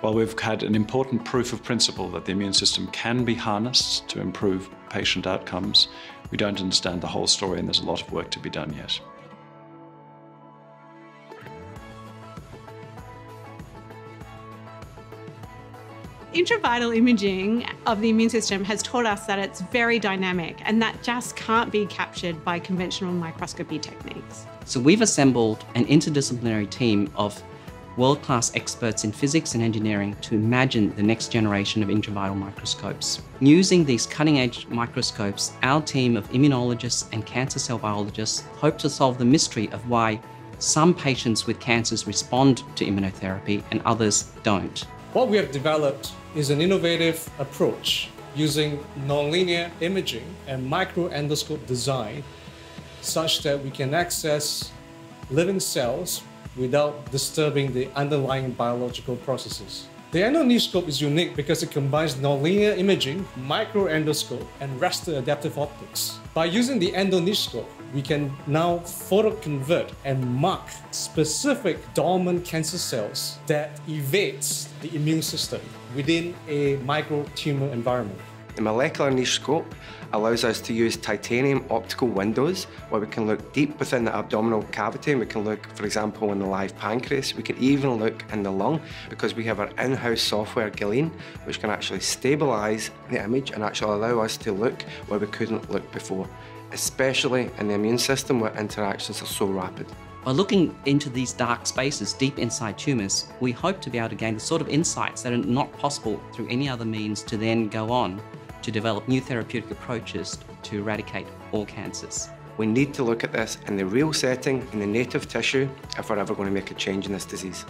While we've had an important proof of principle that the immune system can be harnessed to improve patient outcomes, we don't understand the whole story and there's a lot of work to be done yet. Intravital imaging of the immune system has taught us that it's very dynamic and that just can't be captured by conventional microscopy techniques. So we've assembled an interdisciplinary team of world-class experts in physics and engineering to imagine the next generation of intravital microscopes. Using these cutting-edge microscopes, our team of immunologists and cancer cell biologists hope to solve the mystery of why some patients with cancers respond to immunotherapy and others don't. What we have developed is an innovative approach using nonlinear imaging and microendoscope design such that we can access living cells without disturbing the underlying biological processes. The endonichescope is unique because it combines nonlinear imaging, microendoscope, and raster adaptive optics. By using the endonichescope, we can now photoconvert and mark specific dormant cancer cells that evades the immune system within a microtumor environment. The molecular niche scope allows us to use titanium optical windows where we can look deep within the abdominal cavity and we can look, for example, in the live pancreas. We can even look in the lung because we have our in-house software, Galeene, which can actually stabilize the image and actually allow us to look where we couldn't look before, especially in the immune system where interactions are so rapid. By looking into these dark spaces deep inside tumours, we hope to be able to gain the sort of insights that are not possible through any other means to then go on to develop new therapeutic approaches to eradicate all cancers. We need to look at this in the real setting, in the native tissue, if we're ever going to make a change in this disease.